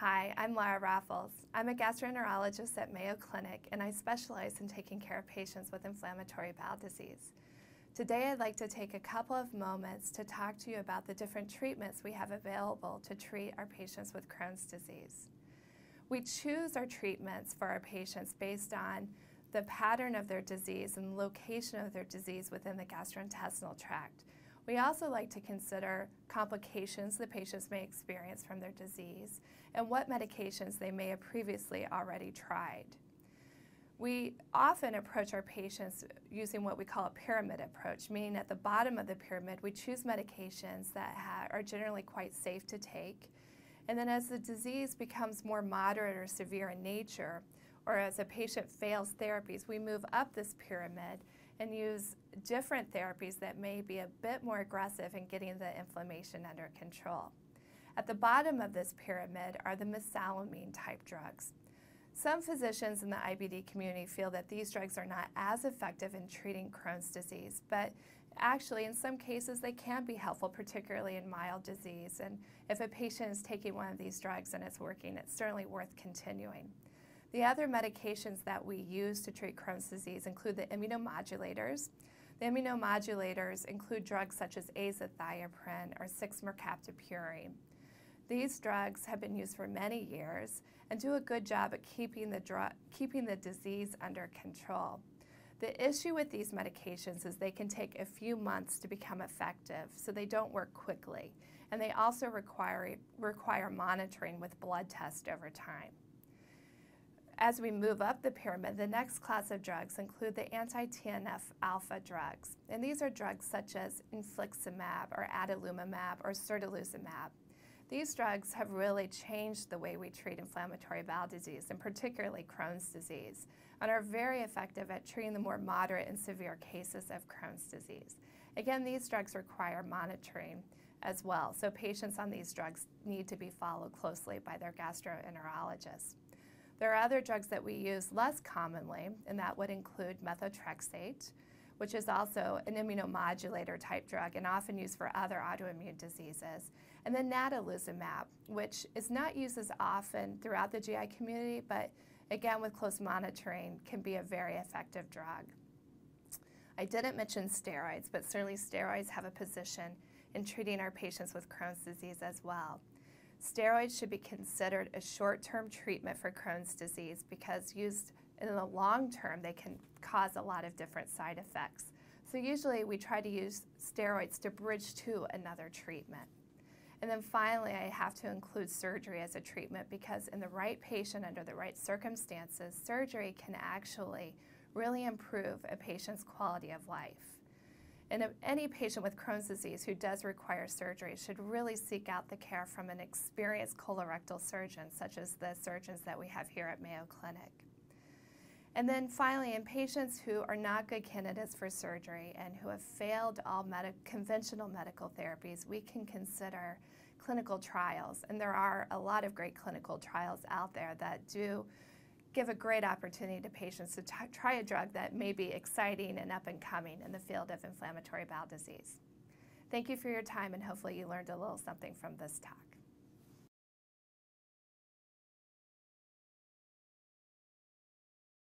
Hi, I'm Laura Raffals. I'm a gastroenterologist at Mayo Clinic and I specialize in taking care of patients with inflammatory bowel disease. Today I'd like to take a couple of moments to talk to you about the different treatments we have available to treat our patients with Crohn's disease. We choose our treatments for our patients based on the pattern of their disease and location of their disease within the gastrointestinal tract. We also like to consider complications the patients may experience from their disease and what medications they may have previously already tried. We often approach our patients using what we call a pyramid approach, meaning at the bottom of the pyramid we choose medications that are generally quite safe to take. And then as the disease becomes more moderate or severe in nature, or as a patient fails therapies, we move up this pyramid and use different therapies that may be a bit more aggressive in getting the inflammation under control. At the bottom of this pyramid are the mesalamine type drugs. Some physicians in the IBD community feel that these drugs are not as effective in treating Crohn's disease, but actually in some cases they can be helpful, particularly in mild disease. And if a patient is taking one of these drugs and it's working, it's certainly worth continuing. The other medications that we use to treat Crohn's disease include the immunomodulators. The immunomodulators include drugs such as azathioprine or 6-mercaptopurine. These drugs have been used for many years and do a good job at keeping the, keeping the disease under control. The issue with these medications is they can take a few months to become effective, so they don't work quickly. And they also require, require monitoring with blood tests over time. As we move up the pyramid, the next class of drugs include the anti-TNF alpha drugs. And these are drugs such as infliximab or adalimumab or certolizumab. These drugs have really changed the way we treat inflammatory bowel disease, and particularly Crohn's disease, and are very effective at treating the more moderate and severe cases of Crohn's disease. Again, these drugs require monitoring as well, so patients on these drugs need to be followed closely by their gastroenterologist. There are other drugs that we use less commonly, and that would include methotrexate, which is also an immunomodulator type drug and often used for other autoimmune diseases. And then natalizumab, which is not used as often throughout the GI community, but again, with close monitoring, can be a very effective drug. I didn't mention steroids, but certainly steroids have a position in treating our patients with Crohn's disease as well. Steroids should be considered a short-term treatment for Crohn's disease because used in the long term, they can cause a lot of different side effects. So usually we try to use steroids to bridge to another treatment. And then finally, I have to include surgery as a treatment because in the right patient, under the right circumstances, surgery can actually really improve a patient's quality of life. And any patient with Crohn's disease who does require surgery should really seek out the care from an experienced colorectal surgeon, such as the surgeons that we have here at Mayo Clinic. And then finally, in patients who are not good candidates for surgery and who have failed all med conventional medical therapies, we can consider clinical trials. And there are a lot of great clinical trials out there that do give a great opportunity to patients to try a drug that may be exciting and up and coming in the field of inflammatory bowel disease. Thank you for your time and hopefully you learned a little something from this talk.